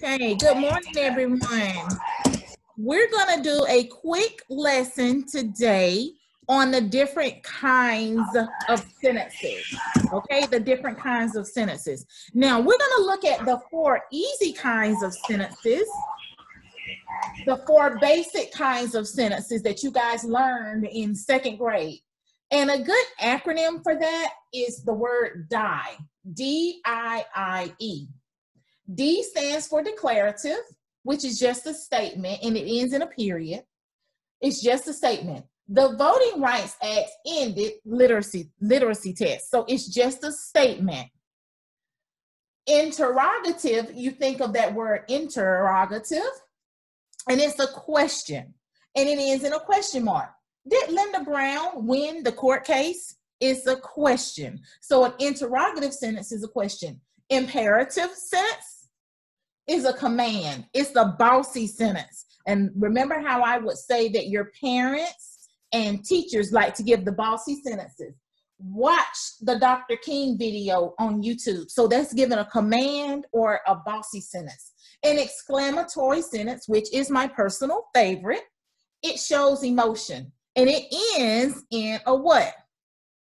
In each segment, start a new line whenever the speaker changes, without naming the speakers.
Okay, good morning, everyone. We're going to do a quick lesson today on the different kinds of sentences. Okay, the different kinds of sentences. Now, we're going to look at the four easy kinds of sentences, the four basic kinds of sentences that you guys learned in second grade. And a good acronym for that is the word DIE, D I I E. D stands for declarative, which is just a statement and it ends in a period. It's just a statement. The Voting Rights Act ended literacy literacy tests, so it's just a statement. Interrogative, you think of that word interrogative, and it's a question, and it ends in a question mark. Did Linda Brown win the court case? It's a question. So an interrogative sentence is a question. Imperative sentence is a command. It's a bossy sentence. And remember how I would say that your parents and teachers like to give the bossy sentences. Watch the Dr. King video on YouTube. So that's given a command or a bossy sentence. An exclamatory sentence, which is my personal favorite, it shows emotion and it ends in a what?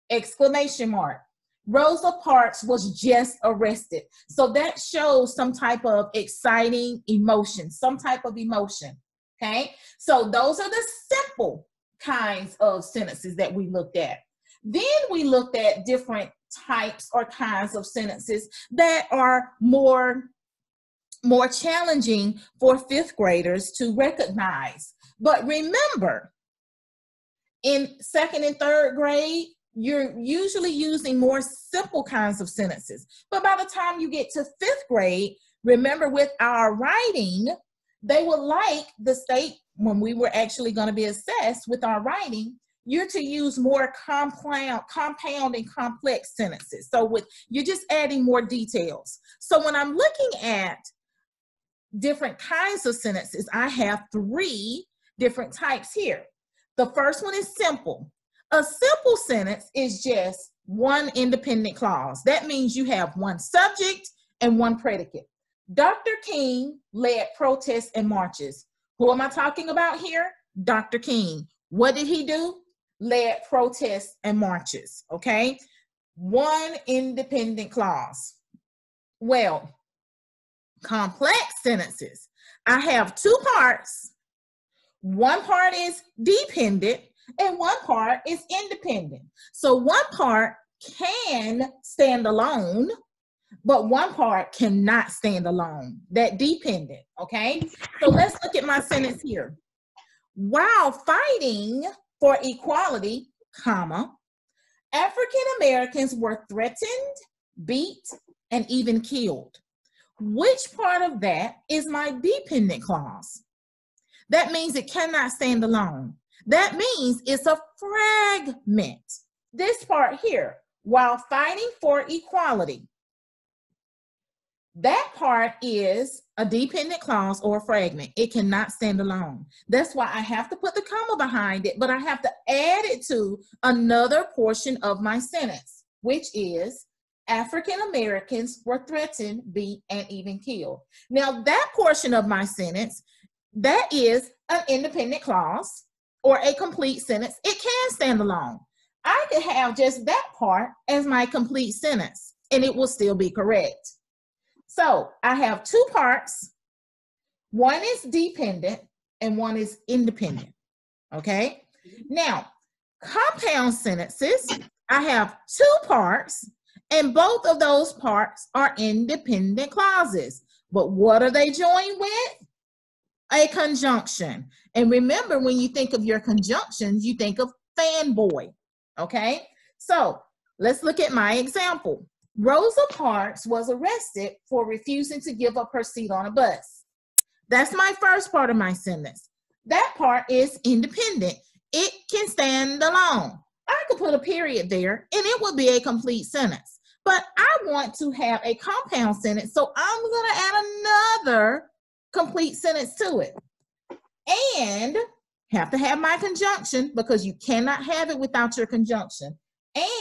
Exclamation mark. Rosa Parks was just arrested. So that shows some type of exciting emotion, some type of emotion. Okay. So those are the simple kinds of sentences that we looked at. Then we looked at different types or kinds of sentences that are more more challenging for fifth graders to recognize. But remember, in second and third grade, you're usually using more simple kinds of sentences. But by the time you get to fifth grade, remember with our writing, they would like the state, when we were actually going to be assessed with our writing, you're to use more compound, compound and complex sentences. So with you're just adding more details. So when I'm looking at different kinds of sentences, I have three different types here. The first one is simple. A simple sentence is just one independent clause. That means you have one subject and one predicate. Dr. King led protests and marches. Who am I talking about here? Dr. King. What did he do? Led protests and marches. Okay. One independent clause. Well, complex sentences. I have two parts one part is dependent and one part is independent. So one part can stand alone, but one part cannot stand alone. That dependent, okay? So let's look at my sentence here. While fighting for equality, comma, African Americans were threatened, beat, and even killed. Which part of that is my dependent clause? That means it cannot stand alone. That means it's a fragment. This part here, while fighting for equality. That part is a dependent clause or a fragment. It cannot stand alone. That's why I have to put the comma behind it, but I have to add it to another portion of my sentence, which is African Americans were threatened, beat, and even killed. Now, that portion of my sentence that is an independent clause or a complete sentence. It can stand alone. I could have just that part as my complete sentence and it will still be correct. So I have two parts. One is dependent and one is independent. Okay. Now, compound sentences, I have two parts and both of those parts are independent clauses. But what are they joined with? A conjunction. And remember, when you think of your conjunctions, you think of fanboy. Okay, so let's look at my example. Rosa Parks was arrested for refusing to give up her seat on a bus. That's my first part of my sentence. That part is independent. It can stand alone. I could put a period there and it would be a complete sentence. But I want to have a compound sentence, so I'm going to add another complete sentence to it. And have to have my conjunction because you cannot have it without your conjunction.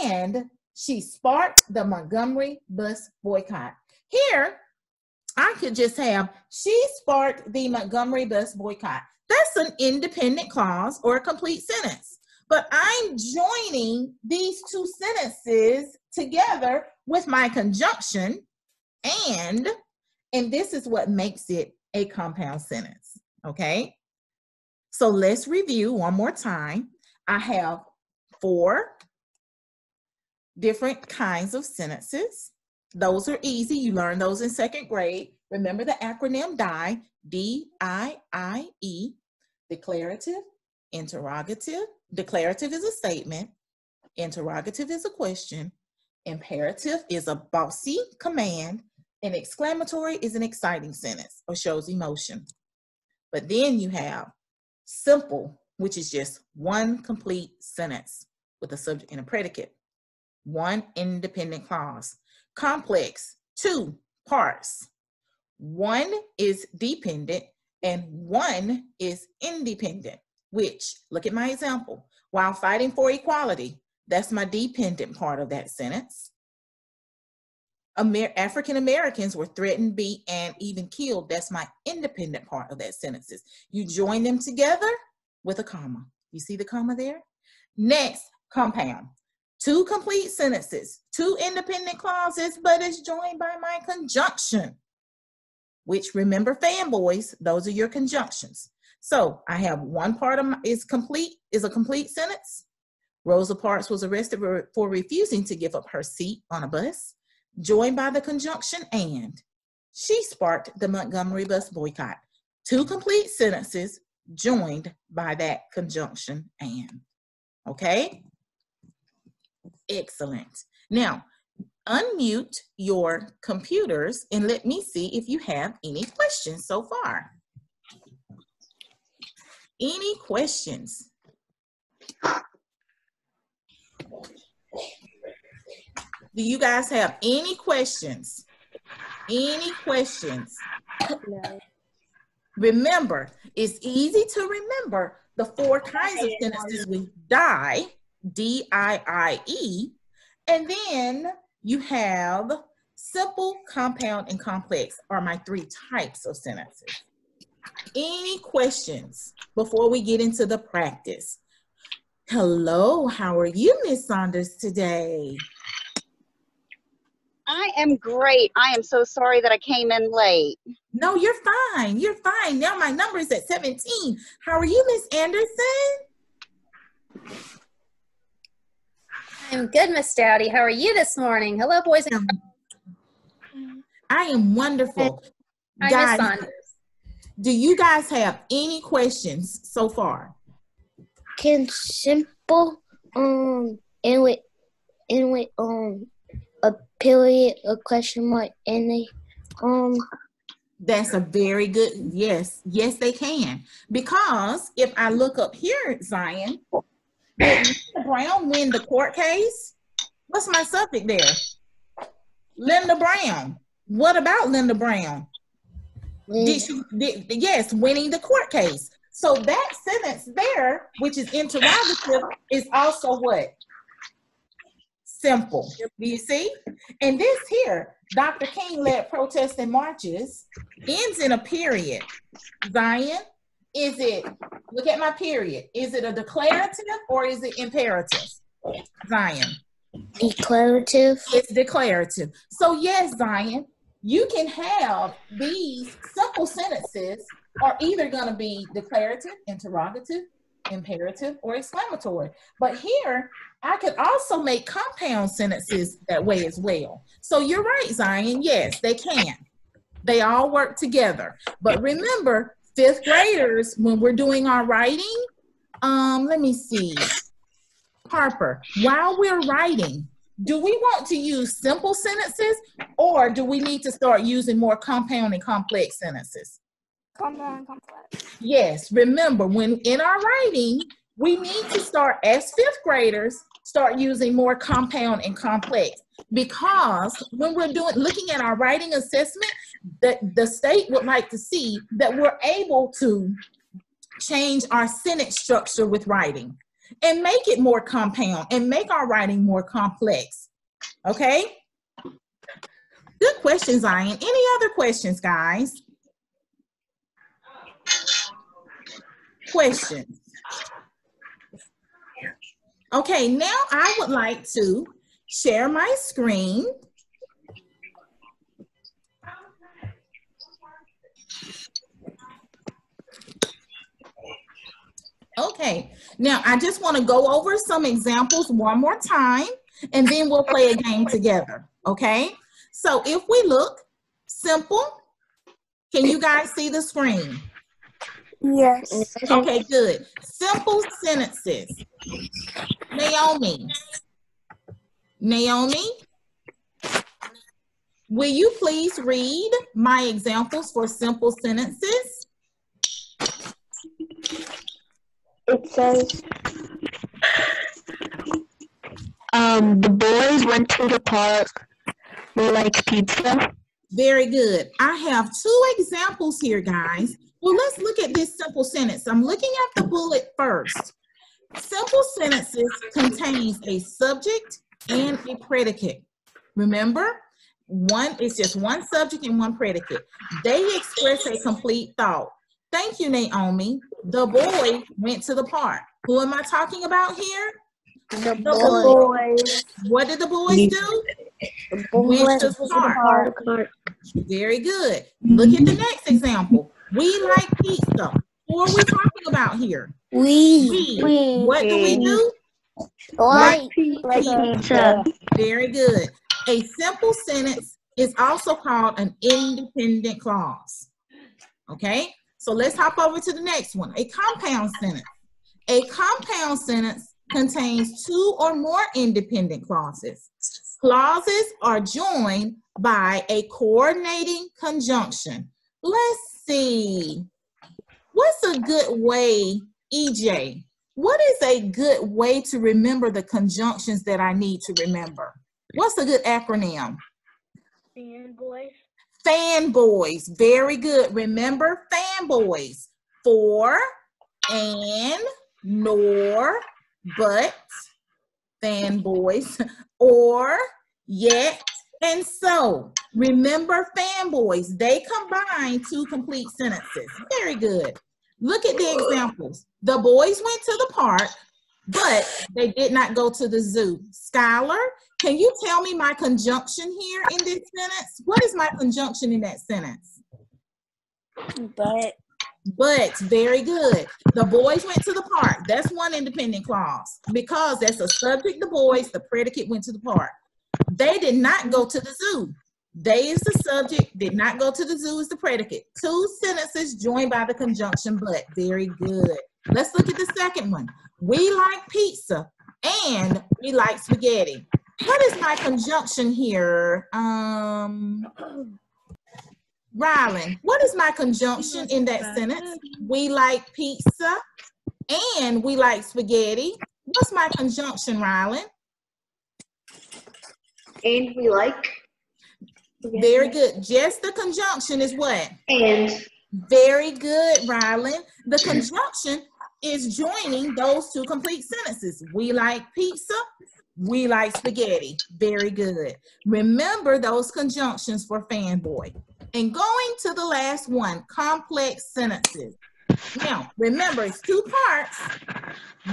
And she sparked the Montgomery bus boycott. Here, I could just have, she sparked the Montgomery bus boycott. That's an independent clause or a complete sentence. But I'm joining these two sentences together with my conjunction and, and this is what makes it a compound sentence, okay? So let's review one more time. I have four different kinds of sentences. Those are easy. You learn those in second grade. Remember the acronym DIE, D-I-I-E, declarative, interrogative. Declarative is a statement. Interrogative is a question. Imperative is a bossy command. An exclamatory is an exciting sentence or shows emotion. But then you have simple, which is just one complete sentence with a subject and a predicate, one independent clause. Complex, two parts. One is dependent and one is independent, which, look at my example, while fighting for equality, that's my dependent part of that sentence. Amer African Americans were threatened, beat, and even killed. That's my independent part of that sentences. You join them together with a comma. You see the comma there? Next, compound. Two complete sentences, two independent clauses, but it's joined by my conjunction, which remember fanboys, those are your conjunctions. So I have one part of my, is complete, is a complete sentence. Rosa Parks was arrested for refusing to give up her seat on a bus joined by the conjunction and. She sparked the Montgomery bus boycott. Two complete sentences joined by that conjunction and. Okay? Excellent. Now, unmute your computers and let me see if you have any questions so far. Any questions? Do you guys have any questions? Any questions? No. Remember, it's easy to remember the four kinds of sentences with die, D-I-I-E, and then you have simple, compound, and complex are my three types of sentences. Any questions before we get into the practice? Hello, how are you, Miss Saunders, today?
I am great. I am so sorry that I came in late.
No, you're fine. You're fine. Now my number is at 17. How are you, Miss Anderson?
I'm good, Miss Dowdy. How are you this morning? Hello, boys and
girls. I am wonderful. Hi, guys, Miss Saunders. Do you guys have any questions so far?
Can simple um and with and with um a period, a question mark, and a um.
That's a very good yes, yes they can because if I look up here, Zion, Linda Brown win the court case. What's my subject there? Linda Brown. What about Linda Brown? Did she? Did, yes, winning the court case. So that sentence there, which is interrogative, is also what? Simple. Do you see? And this here, Dr. King led protests and marches, ends in a period. Zion, is it, look at my period, is it a declarative or is it imperative? Zion.
Declarative.
It's declarative. So yes, Zion, you can have these simple sentences are either going to be declarative, interrogative, imperative, or exclamatory. But here, I could also make compound sentences that way as well. So you're right, Zion. Yes, they can. They all work together. But remember, fifth graders, when we're doing our writing, um, let me see. Harper, while we're writing, do we want to use simple sentences or do we need to start using more compound and complex sentences? Yes, remember when in our writing, we need to start as fifth graders start using more compound and complex because when we're doing looking at our writing assessment that the state would like to see that we're able to change our sentence structure with writing and make it more compound and make our writing more complex okay Good question, Zion. Any other questions, guys? Questions? Okay, now I would like to share my screen. Okay, now I just want to go over some examples one more time and then we'll play a game together, okay? So if we look, simple, can you guys see the screen?
Yes.
Okay, good. Simple sentences. Naomi. Naomi, will you please read my examples for simple sentences?
It says, um, the boys went to the park. They like pizza.
Very good. I have two examples here, guys. Well, let's look at this simple sentence. I'm looking at the bullet first. Simple sentences contains a subject and a predicate. Remember, one is just one subject and one predicate. They express a complete thought. Thank you, Naomi. The boy went to the park. Who am I talking about here?
The
The
boy.
Boys.
What did the boys do? Went to the park.
Park.
Very good. Look at the next example. We like pizza. Who are we talking about here?
We
We.
We.
What do we do?
like
Pizza.
Very good. A simple sentence is also called an independent clause. Okay, so let's hop over to the next one. A compound sentence. A compound sentence contains two or more independent clauses. Clauses are joined by a coordinating conjunction. Let's see. What's a good way, EJ? What is a good way to remember the conjunctions that I need to remember? What's a good acronym?
Fanboys.
Fanboys. Very good. Remember fanboys. For, and, nor, but, fanboys, or, yet, and so. Remember fanboys. They combine two complete sentences. Very good. Look at the examples. The boys went to the park, but they did not go to the zoo. Skylar, can you tell me my conjunction here in this sentence? What is my conjunction in that sentence?
But.
But very good. The boys went to the park. That's one independent clause because that's a subject, the boys, the predicate went to the park. They did not go to the zoo. They is the subject, did not go to the zoo is the predicate. Two sentences joined by the conjunction but. Very good. Let's look at the second one. We like pizza and we like spaghetti. What is my conjunction here? Um, Rylan, what is my conjunction in that sentence? We like pizza and we like spaghetti. What's my conjunction, Rylan?
And we like.
Very good. Just the conjunction is what?
And.
Very good, Rylan. The conjunction is joining those two complete sentences. We like pizza. We like spaghetti. Very good. Remember those conjunctions for fanboy. And going to the last one, complex sentences. Now, remember, it's two parts.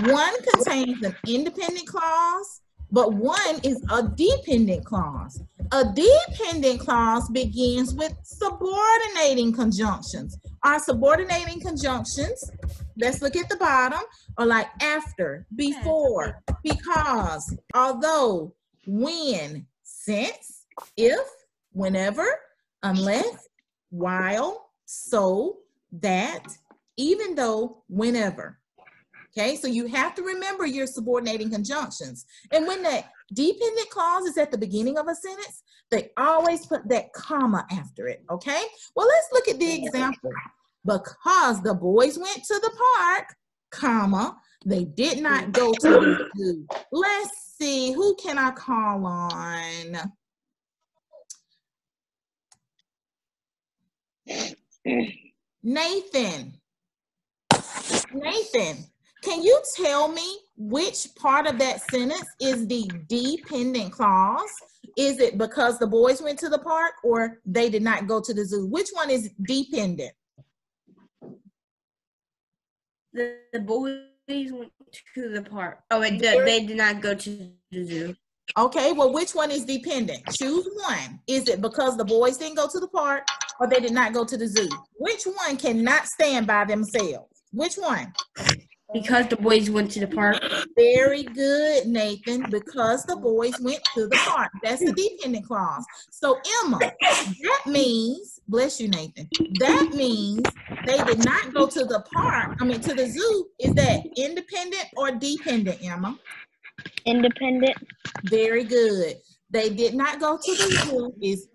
One contains an independent clause, but one is a dependent clause. A dependent clause begins with subordinating conjunctions. Our subordinating conjunctions, let's look at the bottom, are like after, before, because, although, when, since, if, whenever, unless, while, so, that, even though, whenever. Okay, so you have to remember your subordinating conjunctions. And when that dependent clause is at the beginning of a sentence, they always put that comma after it. Okay, well, let's look at the example. Because the boys went to the park, comma, they did not mm-hmm. go to the zoo. Let's see, who can I call on? Nathan. Nathan, can you tell me which part of that sentence is the dependent clause Is it because the boys went to the park or they did not go to the zoo? Which one is dependent?
The, the boys went to the park. Oh, it. They did not go to the zoo.
Okay, well, which one is dependent? Choose one. Is it because the boys didn't go to the park or they did not go to the zoo? Which one cannot stand by themselves? Which one?
Because the boys went to the park.
Very good, Nathan, because the boys went to the park. That's the dependent clause. So, Emma, that means, bless you, Nathan, that means they did not go to the park, I mean, to the zoo. Is that independent or dependent, Emma?
Independent.
Very good. They did not go to the zoo is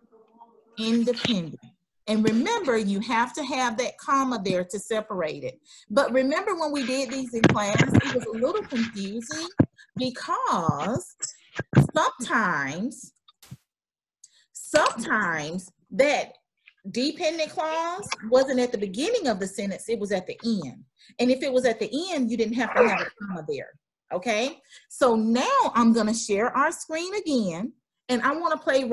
independent. And remember, you have to have that comma there to separate it. But remember when we did these in class, it was a little confusing because sometimes, sometimes that dependent clause wasn't at the beginning of the sentence, it was at the end. And if it was at the end, you didn't have to have a comma there. Okay? So now I'm gonna share our screen again and I wanna play